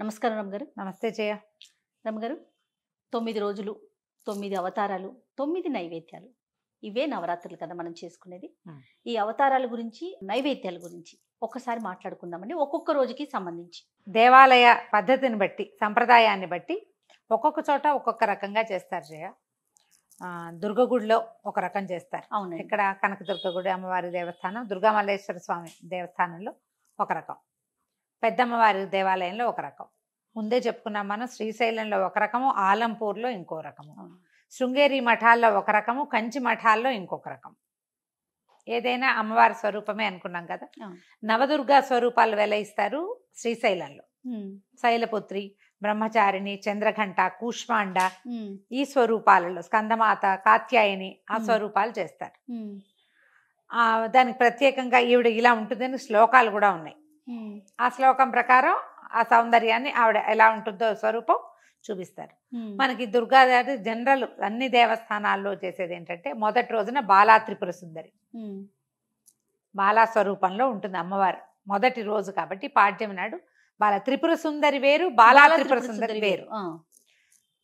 నమస్కారం రమ్మగారు నమస్తే జయ. రమ్మగారు తొమ్మిది రోజులు తొమ్మిది అవతారాలు తొమ్మిది నైవేద్యాలు. ఇవే నవరాత్రులు కదా మనం చేసుకునేది. ఈ అవతారాల గురించి నైవేద్యాల గురించి ఒక్కసారి మాట్లాడుకుందామండి. ఒక్కొక్క రోజుకి సంబంధించి. దేవాలయ పద్ధతిని బట్టి సంప్రదాయాన్ని బట్టి ఒక్కొక్క చోట ఒక్కొక్క రకంగా చేస్తారు జయ. దుర్గగుడిలో ఒక రకం చేస్తారు. అవునండి. ఇక్కడ కనకదుర్గ గుడి అమ్మవారి దేవస్థానం దుర్గామల్లేశ్వర స్వామి దేవస్థానంలో ఒక రకం. పెద్దమ్మవారి దేవాలయంలో ఒక రకం. ముందే చెప్పుకున్నాం మనం శ్రీశైలంలో ఒక రకము ఆలంపూర్లో ఇంకో రకము. శృంగేరి మఠాల్లో ఒక రకము కంచి మఠాల్లో ఇంకొక రకం. ఏదైనా అమ్మవారి స్వరూపమే అనుకున్నాం కదా. నవదుర్గా స్వరూపాలు వెలయిస్తారు శ్రీశైలంలో. శైలపుత్రి బ్రహ్మచారిణి చంద్రఘంట కూష్మాండ ఈ స్వరూపాలలో స్కందమాత కాత్యాయని ఆ. స్వరూపాలు చేస్తారు. దానికి ప్రత్యేకంగా ఈవిడ ఇలా ఉంటుందని శ్లోకాలు కూడా ఉన్నాయి. ఆ శ్లోకం ప్రకారం ఆ సౌందర్యాన్ని ఆవిడ ఎలా ఉంటుందో స్వరూపం చూపిస్తారు. మనకి దుర్గాదేవి జనరల్ అన్ని దేవస్థానాల్లో చేసేది ఏంటంటే మొదటి రోజున బాలా త్రిపుర సుందరి. బాలా స్వరూపంలో ఉంటుంది అమ్మవారు మొదటి రోజు కాబట్టి పాడ్యం నాడు బాల త్రిపుర సుందరి వేరు బాలా త్రిపుర సుందరి వేరు.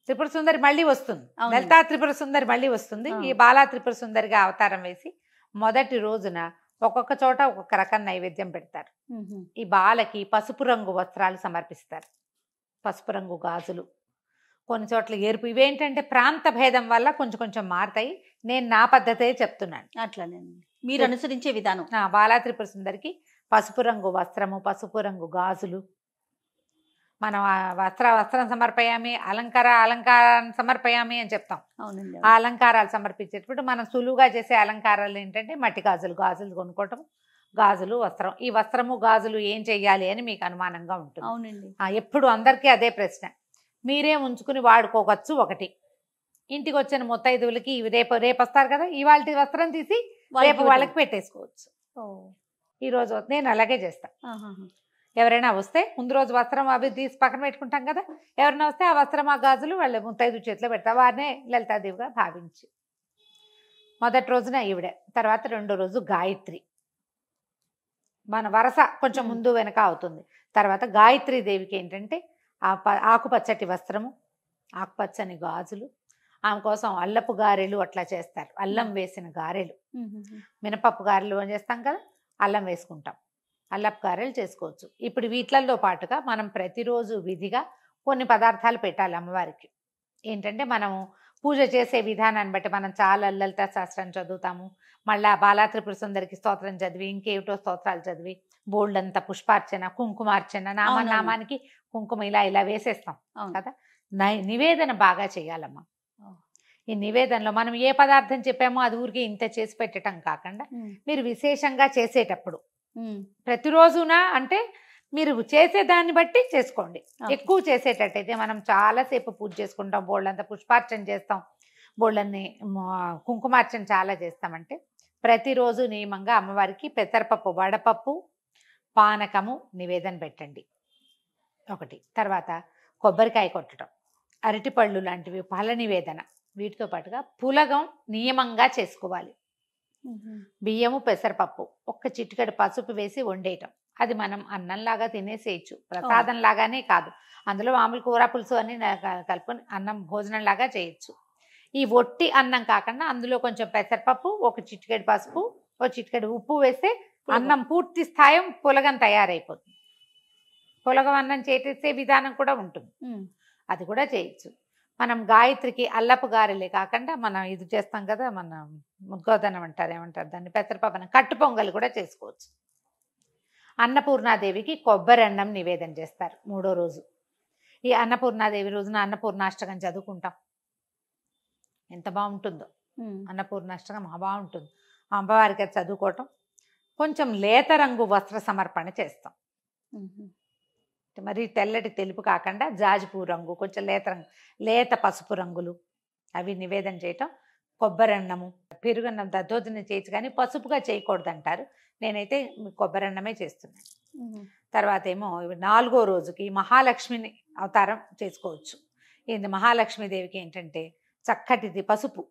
త్రిపుర సుందరి మళ్ళీ వస్తుంది. లలితా త్రిపుర సుందరి మళ్ళీ వస్తుంది. ఈ బాలా త్రిపుర సుందరిగా అవతారం వేసి మొదటి రోజున ఒక్కొక్క చోట ఒక్కొక్క రకం నైవేద్యం పెడతారు. ఈ బాలకి పసుపు రంగు వస్త్రాలు సమర్పిస్తారు. పసుపు రంగు గాజులు. కొన్ని చోట్ల ఎరుపు ఇవేంటంటే ప్రాంత భేదం వల్ల కొంచెం కొంచెం మారుతాయి. నేను నా పద్ధతే చెప్తున్నాను. అట్లానేనండి మీరు అనుసరించే విధానం. బాలా త్రిపుర సుందరికి పసుపు రంగు వస్త్రము పసుపు రంగు గాజులు మనం వస్త్ర వస్త్రం సమర్పయామి అలంకార అలంకారాన్ని సమర్పయామి అని చెప్తాం. అవునండి ఆ అలంకారాలు సమర్పించేటప్పుడు మనం సులువుగా చేసే అలంకారాలు ఏంటంటే మట్టి గాజులు గాజులు కొనుక్కోవటం గాజులు వస్త్రం. ఈ వస్త్రము గాజులు ఏం చెయ్యాలి అని మీకు అనుమానంగా ఉంటుంది. అవునండి. ఎప్పుడు అందరికీ అదే ప్రశ్న. మీరే ఉంచుకుని వాడుకోవచ్చు ఒకటి. ఇంటికి వచ్చిన ముత్తైదువులకి ఇవి రేపు రేపు వస్తారు కదా ఇవాళ వస్త్రం తీసి రేపు వాళ్ళకి పెట్టేసుకోవచ్చు. ఓ, ఈ రోజు నేను అలాగే చేస్తా. ఆహాహా. ఎవరైనా వస్తే ముందు రోజు వస్త్రం అవి తీసి పక్కన పెట్టుకుంటాం కదా ఎవరైనా వస్తే ఆ వస్త్రం ఆ గాజులు వాళ్ళ ముత్తైదు చేతిలో పెడతా వారినే లలితాదేవిగా భావించి. మొదటి రోజున ఈవిడే తర్వాత రెండో రోజు గాయత్రి. మన వరస కొంచెం. ముందు వెనక అవుతుంది. తర్వాత గాయత్రి దేవికి ఏంటంటే ఆ ప ఆకుపచ్చటి వస్త్రము ఆకుపచ్చని గాజులు ఆమె కోసం అల్లపు గారెలు అట్లా చేస్తారు. అల్లం వేసిన గారెలు. మినపప్పు గారెలు అని చేస్తాం కదా అల్లం వేసుకుంటాం. అల్లపు గారెలు చేసుకోవచ్చు ఇప్పుడు వీటిలలో పాటుగా మనం ప్రతిరోజు విధిగా కొన్ని పదార్థాలు పెట్టాలి అమ్మవారికి ఏంటంటే మనము పూజ చేసే విధానాన్ని బట్టి మనం చాలా లలిత శాస్త్రం చదువుతాము మళ్ళా బాలా త్రిపుర సుందరికి స్తోత్రం చదివి ఇంకేమిటో స్తోత్రాలు చదివి బోల్డ్ అంత పుష్పార్చన కుంకుమార్చన నామ. నామానికి కుంకుమ ఇలా ఇలా వేసేస్తాం. కదా నై- నివేదన బాగా చేయాలమ్మా. ఈ నివేదనలో మనం ఏ పదార్థం చెప్పామో అది ఊరికే ఇంత చేసి పెట్టడం కాకుండా మీరు విశేషంగా చేసేటప్పుడు. ప్రతిరోజున అంటే మీరు చేసే దాన్ని బట్టి చేసుకోండి. ఎక్కువ చేసేటట్టయితే మనం చాలాసేపు పూజ చేసుకుంటాం. బోళ్ళంతా పుష్పార్చన చేస్తాం. బోళ్ళన్ని మ- కుంకుమార్చన చాలా చేస్తామంటే ప్రతిరోజు నియమంగా అమ్మవారికి పెసరపప్పు వడపప్పు పానకము నివేదన పెట్టండి. ఒకటి. తర్వాత కొబ్బరికాయ కొట్టడం. అరటిపళ్ళు లాంటివి ఫల నివేదన. వీటితో పాటుగా పులగం నియమంగా చేసుకోవాలి. బియ్యము పెసరపప్పు ఒక్క చిటికెడు పసుపు వేసి వండేయటం. అది మనం అన్నంలాగా తినేసేయచ్చు. ప్రసాదం లాగానే కాదు. అందులో మామూలు కూర పులుసు అని కలుపుకొని అన్నం భోజనం లాగా చేయొచ్చు. ఈ ఒట్టి అన్నం కాకుండా అందులో కొంచెం పెసరపప్పు ఒక చిటికెడు పసుపు ఒక చిటికెడు ఉప్పు వేస్తే. అన్నం పూర్తి స్థాయి పులగం తయారైపోతుంది. పులగం అన్నం చేసే విధానం కూడా ఉంటుంది. అది కూడా చేయొచ్చు. మనం గాయత్రికి అల్లపు గారెలే కాకుండా మనం ఇది చేస్తాం కదా మనం ముద్గోదనం అంటారు ఏమంటారు దాన్ని? పెసరపప్పన కట్టు పొంగల్ కూడా చేసుకోవచ్చు. అన్నపూర్ణాదేవికి కొబ్బరి అన్నం నివేదన చేస్తారు మూడో రోజు. ఈ అన్నపూర్ణాదేవి రోజున అన్నపూర్ణాష్టకం చదువుకుంటాం. ఎంత బాగుంటుందో. అన్నపూర్ణాష్టకం మహా బాగుంటుంది. అమ్మవారికి అది చదువుకోవటం. కొంచెం లేత రంగు వస్త్ర సమర్పణ చేస్తాం. మరి తెల్లటి తెలుపు కాకుండా జాజిపూ రంగు కొంచెం లేత రంగు లేత పసుపు రంగులు అవి నివేదన చేయటం. కొబ్బరి అన్నము పెరుగన్నం దద్దోజనం చేయొచ్చు కానీ పసుపుగా చేయకూడదు అంటారు నేనైతే కొబ్బరి అన్నమే చేస్తున్నాను. తర్వాత ఏమో నాలుగో రోజుకి మహాలక్ష్మిని అవతారం చేసుకోవచ్చు. ఇది మహాలక్ష్మీదేవికి ఏంటంటే చక్కటిది పసుపు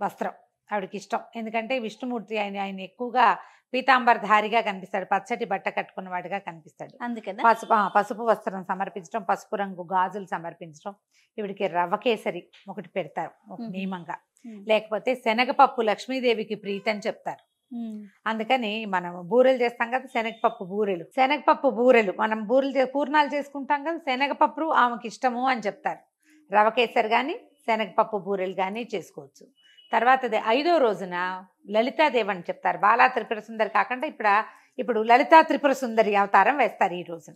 వస్త్రం ఆవిడకి ఇష్టం. ఎందుకంటే విష్ణుమూర్తి ఆయన ఆయన ఎక్కువగా పీతాంబరధారిగా కనిపిస్తాడు. పచ్చటి బట్ట కట్టుకున్నవాడిగా కనిపిస్తాడు. అందుకదా పసుపు పసుపు వస్త్రం సమర్పించడం పసుపు రంగు గాజులు సమర్పించడం ఇవిడికి రవ్వ కేసరి ఒకటి పెడతారు ఒక. నియమంగా. లేకపోతే శనగపప్పు లక్ష్మీదేవికి ప్రీతి అని చెప్తారు. అందుకని మనం బూరెలు చేస్తాం కదా శనగపప్పు బూరెలు. శనగపప్పు బూరెలు మనం బూరెలు పూర్ణాలు చేసుకుంటాం కదా శనగపప్పు ఆమెకి ఇష్టము అని చెప్తారు. రవ కేసరి కానీ శనగపప్పు బూరెలు కానీ చేసుకోవచ్చు. తర్వాత అది ఐదో రోజున లలితాదేవి అని చెప్తారు. బాలా త్రిపుర సుందరి కాకుండా ఇప్పుడు ఇప్పుడు లలితా త్రిపుర సుందరి అవతారం వేస్తారు ఈ రోజున.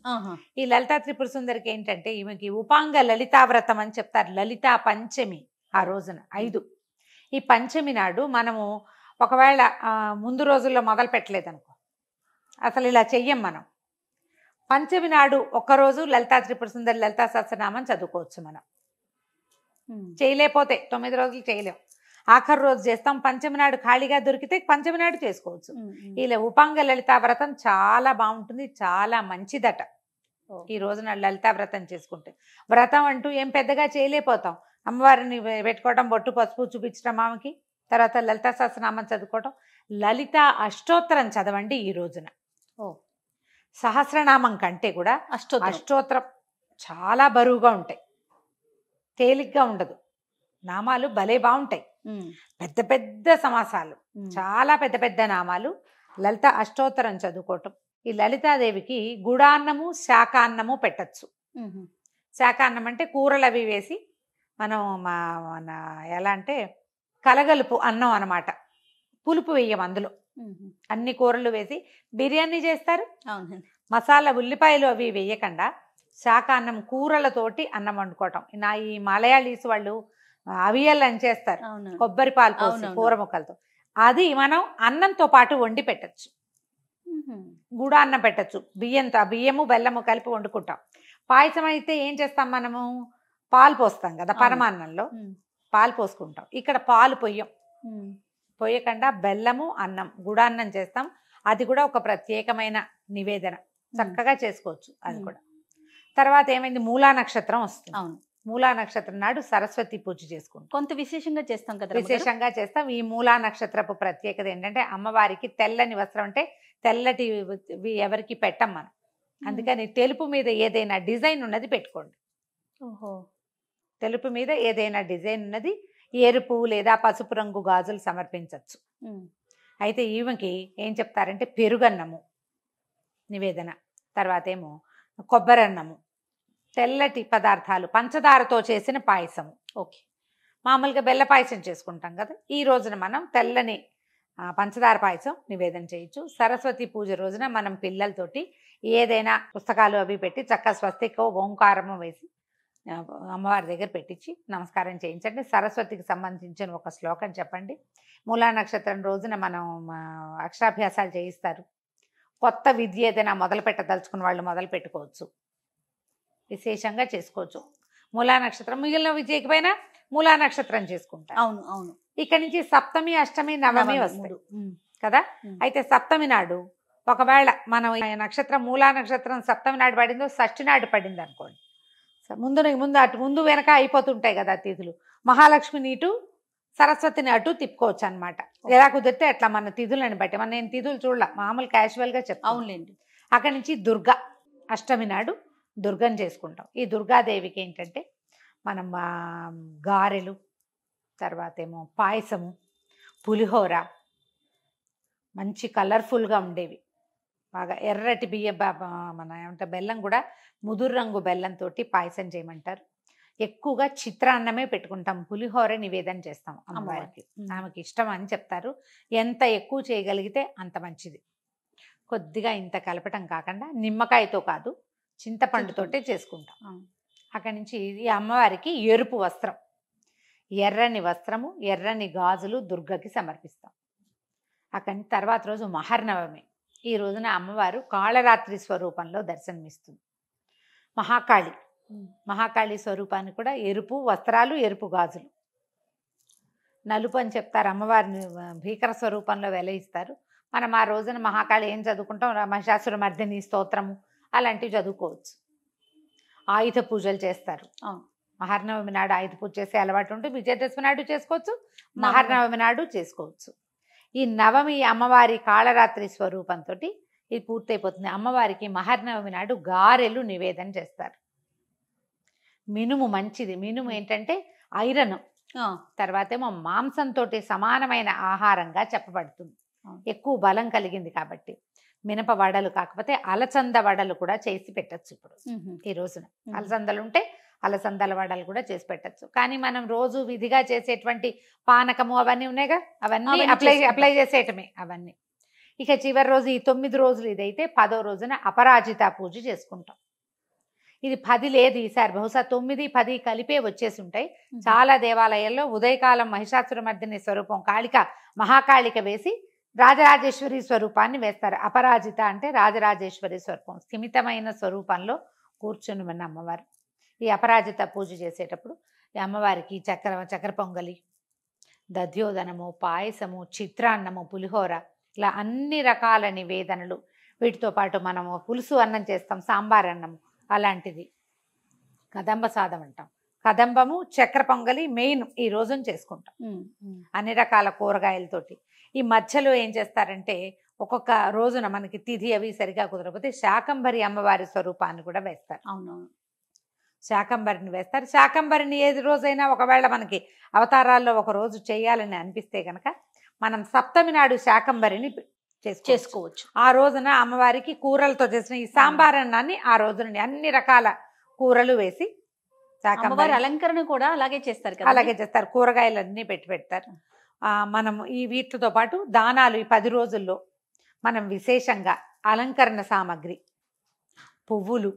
ఈ లలితా త్రిపుర సుందరికి ఏంటంటే ఈమెకి ఉపాంగ లలితావ్రతం అని చెప్తారు. లలితా పంచమి ఆ రోజున ఐదు. ఈ పంచమి నాడు మనము ఒకవేళ ముందు రోజుల్లో మొదలు పెట్టలేదనుకో అసలు ఇలా చెయ్యం మనం. పంచమి నాడు ఒక్కరోజు లలితా త్రిపుర సుందరి లలితా సహస్రనామం చదువుకోవచ్చు మనం. చేయలేకపోతే తొమ్మిది రోజులు చేయలేం. ఆఖరి రోజు చేస్తాం. పంచమి నాడు ఖాళీగా దొరికితే పంచమి నాడు చేసుకోవచ్చు. ఇలా ఉపాంగ లలితా వ్రతం చాలా బాగుంటుంది. చాలా మంచిదట. ఈ రోజున లలితా వ్రతం చేసుకుంటే. వ్రతం అంటూ ఏం పెద్దగా చేయలేకపోతాం. అమ్మవారిని పె- పెట్టుకోవడం బొట్టు పసుపు చూపించడం ఆమెకి తర్వాత లలితా సహస్రనామం చదువుకోవడం లలిత అష్టోత్తరం చదవండి ఈ రోజున. ఓ. సహస్రనామం కంటే కూడా అష్టోత్తరం చాలా బరువుగా ఉంటాయి. తేలిగ్గా ఉండదు. నామాలు భలే బాగుంటాయి. పెద్ద పెద్ద సమాసాలు. చాలా పెద్ద పెద్ద నామాలు. లలిత అష్టోత్తరం చదువుకోవటం. ఈ లలితాదేవికి గుడాన్నము శాకాన్నము పెట్టచ్చు. శాకాన్నం అంటే కూరలు అవి వేసి మనం మా మన ఎలా అంటే కలగలుపు అన్నం అన్నమాట. పులుపు వేయం అందులో. అన్ని కూరలు వేసి బిర్యానీ చేస్తారు. మసాలా ఉల్లిపాయలు అవి వేయకుండా శాకాన్నం కూరలతోటి అన్నం వండుకోవటం. నా ఈ మలయాళీస్ వాళ్ళు అవియల్ అని చేస్తారు. కొబ్బరి పాలు పోసి. కూర ముక్కలతో. అది మనం అన్నంతో పాటు వండి పెట్టచ్చు. గుడ అన్నం పెట్టచ్చు. బియ్యంతో ఆ బియ్యము బెల్లము కలిపి వండుకుంటాం. పాయసం అయితే ఏం చేస్తాం మనము? పాలు పోస్తాం కదా. పరమాన్నంలో. పాలు పోసుకుంటాం. ఇక్కడ పాలు పొయ్యం. పొయ్యకుండా బెల్లము అన్నం గుడాన్నం చేస్తాం. అది కూడా ఒక ప్రత్యేకమైన నివేదన. చక్కగా చేసుకోవచ్చు అది. కూడా. తర్వాత ఏమైంది? మూలా నక్షత్రం వస్తుంది. అవును. మూలా నక్షత్రం నాడు సరస్వతి పూజ చేసుకుంటాం. కొంత విశేషంగా చేస్తాం కదా? విశేషంగా చేస్తాం. ఈ మూలా నక్షత్రపు ప్రత్యేకత ఏంటంటే అమ్మవారికి తెల్లని వస్త్రం అంటే తెల్లటి ఎవరికి పెట్టం మనం. అందుకని తెలుపు మీద ఏదైనా డిజైన్ ఉన్నది పెట్టుకోండి. ఓహో. తెలుపు మీద ఏదైనా డిజైన్ ఉన్నది ఎరుపు లేదా పసుపు రంగు గాజులు సమర్పించవచ్చు. అయితే ఈమెకి ఏం చెప్తారంటే పెరుగన్నము నివేదన తర్వాత ఏమో కొబ్బరన్నము తెల్లటి పదార్థాలు పంచదారతో చేసిన పాయసం ఓకే. మామూలుగా బెల్ల పాయసం చేసుకుంటాం కదా. ఈ రోజున మనం తెల్లని పంచదార పాయసం నివేదన చేయొచ్చు. సరస్వతి పూజ రోజున మనం పిల్లలతోటి ఏదైనా పుస్తకాలు అవి పెట్టి చక్క స్వస్తికో ఓంకారము వేసి అమ్మవారి దగ్గర పెట్టించి నమస్కారం చేయించండి. సరస్వతికి సంబంధించిన ఒక శ్లోకం చెప్పండి. మూలా నక్షత్రం రోజున మనం అక్షరాభ్యాసాలు చేయిస్తారు. కొత్త విద్య ఏదైనా మొదలు పెట్టదలుచుకున్న వాళ్ళు మొదలు పెట్టుకోవచ్చు విశేషంగా చేసుకోవచ్చు. మూలా నక్షత్రం మిగిలిన విజయకపోయినా మూలా నక్షత్రం చేసుకుంటారు అవును అవును. ఇక్కడ నుంచి సప్తమి అష్టమి నవమి. ఉమ్. కదా. అయితే సప్తమి నాడు ఒకవేళ మనం నక్షత్రం మూలా నక్షత్రం సప్తమి నాడు పడిందో షష్ఠి నాడు పడింది అనుకోండి. ముందు ముందు అటు ముందు వెనక అయిపోతుంటాయి కదా తిథులు మహాలక్ష్మిని ఇటు సరస్వతిని అటు తిప్పుకోవచ్చు అనమాట ఎలా కుదిరితే అట్లా మన తిథులను బట్టి. మన నేను తిథులు చూడాల మామూలు క్యాజువల్గా చెప్తాను అవునులేండి. అక్కడి నుంచి దుర్గా అష్టమి నాడు దుర్గని చేసుకుంటాం. ఈ దుర్గాదేవికి ఏంటంటే మనం గారెలు తర్వాత ఏమో పాయసము పులిహోర మంచి కలర్ఫుల్గా ఉండేవి. బాగా ఎర్రటి బియ్య మన ఏమంటే బెల్లం కూడా ముదురు రంగు బెల్లంతో పాయసం చేయమంటారు. ఎక్కువగా చిత్రాన్నమే పెట్టుకుంటాం పులిహోర నివేదన చేస్తాం అమ్మవారికి. ఆమెకి ఇష్టం అని చెప్తారు. ఎంత ఎక్కువ చేయగలిగితే అంత మంచిది. కొద్దిగా ఇంత కలపటం కాకుండా నిమ్మకాయతో కాదు చింతపండుతోటే చేసుకుంటాం. అక్కడి నుంచి ఈ అమ్మవారికి ఎరుపు వస్త్రం. ఎర్రని వస్త్రము ఎర్రని గాజులు దుర్గకి సమర్పిస్తాం. అక్కడి నుంచి తర్వాత రోజు మహర్నవమి. ఈ రోజున అమ్మవారు కాళరాత్రి స్వరూపంలో దర్శనమిస్తుంది. మహాకాళి. మహాకాళి స్వరూపాన్ని కూడా ఎరుపు వస్త్రాలు ఎరుపు గాజులు. నలుపు అని చెప్తారు. అమ్మవారిని భీకర స్వరూపంలో వెలయిస్తారు. మనం ఆ రోజున మహాకాళి ఏం చదువుకుంటాం? రమశాసుర మర్దిని స్తోత్రము అలాంటివి చదువుకోవచ్చు. ఆయుధ పూజలు చేస్తారు. మహర్నవమి నాడు ఆయుధ పూజ చేసే అలవాటు ఉంటే విజయదశమి నాడు చేసుకోవచ్చు నవమి. మహర్నవమి నాడు చేసుకోవచ్చు. ఈ నవమి అమ్మవారి కాళరాత్రి స్వరూపంతో ఇది పూర్తయిపోతుంది. అమ్మవారికి మహర్నవమి నాడు గారెలు నివేదన చేస్తారు. మినుము మంచిది. మినుము ఏంటంటే ఐరన్. ఆ, తర్వాత ఏమో మాంసంతో సమానమైన ఆహారంగా చెప్పబడుతుంది. ఎక్కువ బలం కలిగింది కాబట్టి. మినప వడలు కాకపోతే అలచంద వడలు కూడా చేసి పెట్టచ్చు ఇప్పుడు. ఈ రోజున. అలసందలు ఉంటే అలసందల వడలు కూడా చేసి పెట్టచ్చు కానీ మనం రోజు విధిగా చేసేటువంటి పానకము అవన్నీ ఉన్నాయిగా అవన్నీ అప్లై. అప్లై చేసేయటమే అవన్నీ ఇక చివరి రోజు ఈ తొమ్మిది రోజులు ఇదైతే పదో రోజున అపరాజిత పూజ చేసుకుంటాం ఇది పది లేదు ఈసారి బహుశా తొమ్మిది పది కలిపే వచ్చేసి ఉంటాయి. చాలా దేవాలయాల్లో ఉదయకాలం మహిషాసురమర్దిని స్వరూపం కాళిక మహాకాళిక వేసి రాజరాజేశ్వరి స్వరూపాన్ని వేస్తారు. అపరాజిత అంటే రాజరాజేశ్వరి స్వరూపం. స్థిమితమైన స్వరూపంలో కూర్చుని ఉన్న అమ్మవారు. ఈ అపరాజిత పూజ చేసేటప్పుడు ఈ అమ్మవారికి చక్ర చక్ర పొంగలి దధ్యోదనము పాయసము చిత్రాన్నము పులిహోర ఇలా అన్ని రకాల నివేదనలు. వీటితో పాటు మనము పులుసు అన్నం చేస్తాం సాంబార్ అన్నము అలాంటిది. కదంబ సాదం అంటాం. కదంబము చక్కెర పొంగలి మెయిన్ ఈ రోజున చేసుకుంటాం. అన్ని రకాల కూరగాయలతోటి. ఈ మధ్యలో ఏం చేస్తారంటే ఒక్కొక్క రోజున మనకి తిథి అవి సరిగా కుదరకపోతే శాకంబరి అమ్మవారి స్వరూపాన్ని కూడా వేస్తారు. అవునవును. శాకంబరిని వేస్తారు. శాకంబరిని ఏది రోజైనా ఒకవేళ మనకి అవతారాల్లో ఒక రోజు చేయాలని అనిపిస్తే కనుక మనం సప్తమి నాడు శాకంబరిని చేసుకోవచ్చు. ఆ రోజున అమ్మవారికి కూరలతో చేసిన ఈ సాంబార్ అన్నాన్ని ఆ రోజున అన్ని రకాల కూరలు వేసి అమ్మవారి అలంకరణ కూడా అలాగే చేస్తారు కదా అలాగే చేస్తారు. కూరగాయలు అన్నీ పెట్టి పెడతారు. ఆ, మనం ఈ వీటితో పాటు దానాలు ఈ పది రోజుల్లో మనం విశేషంగా అలంకరణ సామాగ్రి. పువ్వులు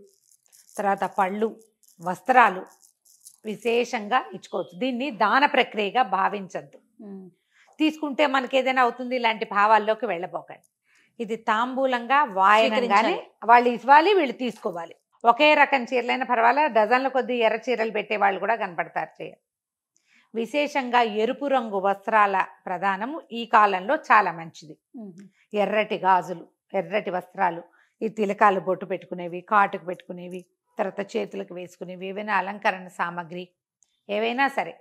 తర్వాత పళ్ళు వస్త్రాలు విశేషంగా ఇచ్చుకోవచ్చు. దీన్ని దాన ప్రక్రియగా భావించద్దు. తీసుకుంటే మనకి ఏదైనా అవుతుంది ఇలాంటి భావాల్లోకి వెళ్ళబోకండి. ఇది తాంబూలంగా వాయనంగానే. వాళ్ళు ఇవ్వాలి వీళ్ళు తీసుకోవాలి. ఒకే రకం చీరలైనా పర్వాలేదు డజన్ల కొద్ది ఎర్ర చీరలు పెట్టే వాళ్ళు కూడా కనపడతారు చీర. విశేషంగా ఎరుపు రంగు వస్త్రాల ప్రధానము ఈ కాలంలో చాలా మంచిది. ఎర్రటి గాజులు ఎర్రటి వస్త్రాలు ఈ తిలకాలు బొట్టు పెట్టుకునేవి కాటుకు పెట్టుకునేవి తర్వాత చేతులకు వేసుకునేవి ఏవైనా అలంకరణ సామాగ్రి ఏవైనా సరే.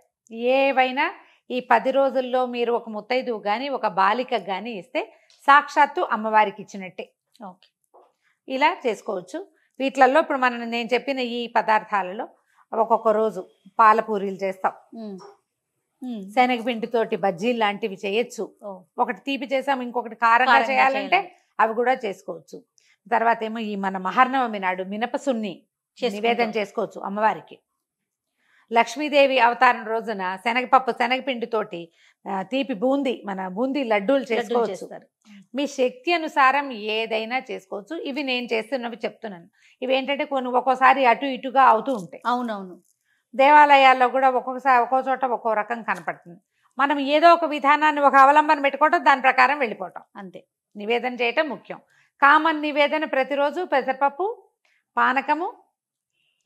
ఏవైనా ఈ పది రోజుల్లో మీరు ఒక ముత్తైదువు కానీ ఒక బాలికకు కానీ ఇస్తే సాక్షాత్తు అమ్మవారికి ఇచ్చినట్టే. ఓకే. ఇలా చేసుకోవచ్చు. వీటిలలో ఇప్పుడు మనం నేను చెప్పిన ఈ పదార్థాలలో ఒక్కొక్క రోజు పాలపూరీలు చేస్తాం. శనగపిండితోటి బజ్జీలు లాంటివి చేయొచ్చు. ఒకటి తీపి చేసాం ఇంకొకటి కారంగా చేయాలంటే చేయాలి. అవి కూడా చేసుకోవచ్చు తర్వాత ఏమో ఈ మన మహర్నవమి నాడు మినపసున్ని. నివేదన చేసుకోవచ్చు అమ్మవారికి లక్ష్మీదేవి అవతారం రోజున శనగపప్పు శనగపిండితోటి తీపి బూందీ మన బూందీ లడ్డూలు చేసుకోవచ్చు. మీ శక్తి అనుసారం ఏదైనా చేసుకోవచ్చు. ఇవి నేను చేస్తున్నవి చెప్తున్నాను. ఇవి ఏంటంటే కొన్ని ఒక్కోసారి అటు ఇటుగా అవుతూ ఉంటాయి. అవునవును. దేవాలయాల్లో కూడా ఒక్కొక్కసారి ఒక్కో చోట ఒక్కో రకం కనపడుతుంది. మనం ఏదో ఒక విధానాన్ని ఒక అవలంబన పెట్టుకోవటం దాని ప్రకారం వెళ్ళిపోవటం అంతే. నివేదన చేయటం ముఖ్యం. కామన్ నివేదన ప్రతిరోజు పెసరపప్పు పానకము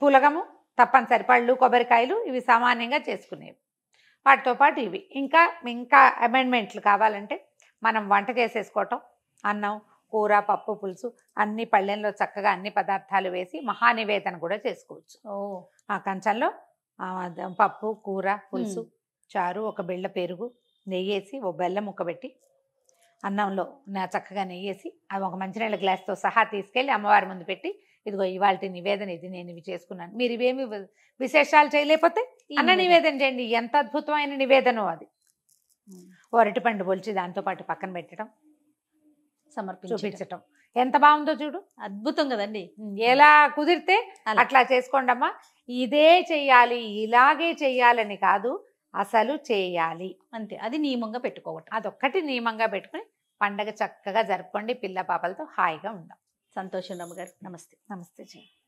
పులగము తప్పనిసరి పళ్ళు కొబ్బరికాయలు ఇవి సామాన్యంగా చేసుకునేవి. వాటితో పాటు ఇవి. ఇంకా ఇంకా అమెండ్మెంట్లు కావాలంటే మనం వంట చేసేసుకోవటం అన్నం కూర పప్పు పులుసు అన్ని పళ్ళెంలో చక్కగా అన్ని పదార్థాలు వేసి మహానివేదన కూడా చేసుకోవచ్చు. ఓ. ఆ కంచంలో పప్పు కూర పులుసు చారు ఒక బిళ్ళ పెరుగు నెయ్యేసి ఓ బెల్లం ముక్క పెట్టి అన్నంలో నా చక్కగా నెయ్యేసి అవి ఒక మంచినీళ్ళ గ్లాస్తో సహా తీసుకెళ్ళి అమ్మవారి ముందు పెట్టి ఇదిగో ఇవాళ నివేదన ఇది నేను ఇవి చేసుకున్నాను. మీరు ఇవేమి విశేషాలు చేయలేకపోతే అన్న నివేదన చేయండి. ఎంత అద్భుతమైన నివేదనో అది. మ్మ్. ఓ అరటి పండు పొలిచి దాంతో పాటు పక్కన పెట్టడం సమర్పించడం. చూపించటం. ఎంత బాగుందో చూడు. అద్భుతం కదండి. ఎలా కుదిరితే. అట్లా చేసుకోండమ్మా. ఇదే చెయ్యాలి ఇలాగే చెయ్యాలని కాదు అసలు చేయాలి. అంతే. అది నియమంగా పెట్టుకోవటం. అదొక్కటి నియమంగా పెట్టుకుని పండగ చక్కగా జరుపుకోండి. పిల్ల పాపలతో హాయిగా ఉందాం సంతోషం రమ్మ గారు. నమస్తే. నమస్తే జీ